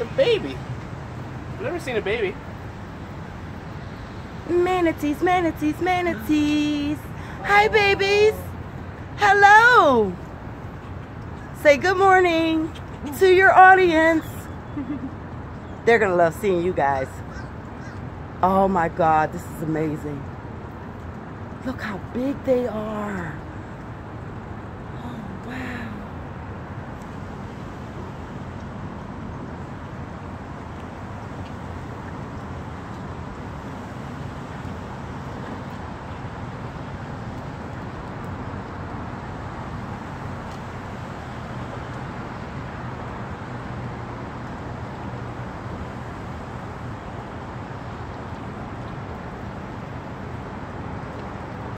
a baby. I've never seen a baby. Manatees, manatees, manatees. Hi, babies. Hello. Say good morning to your audience. They're going to love seeing you guys. Oh my God, this is amazing. Look how big they are.